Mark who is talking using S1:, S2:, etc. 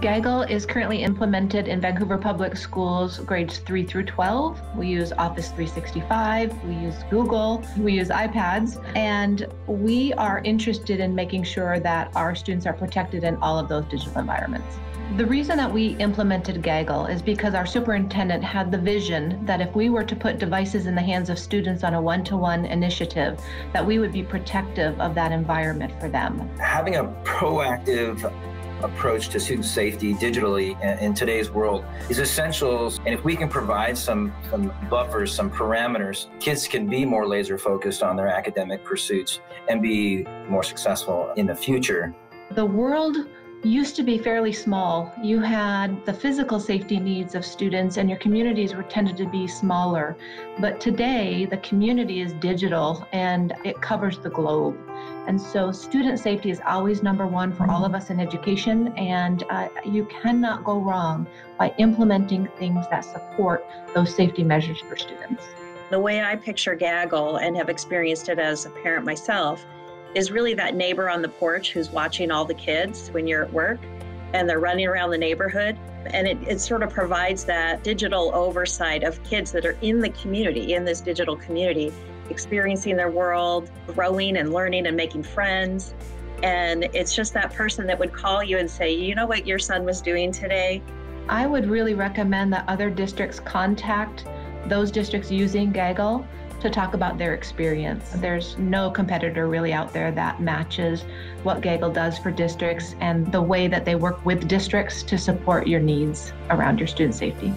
S1: Gaggle is currently implemented in Vancouver Public Schools grades 3 through 12. We use Office 365, we use Google, we use iPads, and we are interested in making sure that our students are protected in all of those digital environments. The reason that we implemented Gaggle is because our superintendent had the vision that if we were to put devices in the hands of students on a one-to-one initiative, that we would be protective of that environment for them.
S2: Having a proactive approach to student safety digitally in today's world is essential. And if we can provide some, some buffers, some parameters, kids can be more laser focused on their academic pursuits and be more successful in the future.
S1: The world used to be fairly small. You had the physical safety needs of students and your communities were tended to be smaller. But today the community is digital and it covers the globe. And so student safety is always number one for all of us in education and uh, you cannot go wrong by implementing things that support those safety measures for students.
S3: The way I picture Gaggle and have experienced it as a parent myself is really that neighbor on the porch who's watching all the kids when you're at work and they're running around the neighborhood. And it, it sort of provides that digital oversight of kids that are in the community, in this digital community, experiencing their world, growing and learning and making friends. And it's just that person that would call you and say, you know what your son was doing today?
S1: I would really recommend that other districts contact those districts using Gaggle to talk about their experience. There's no competitor really out there that matches what Gaggle does for districts and the way that they work with districts to support your needs around your student safety.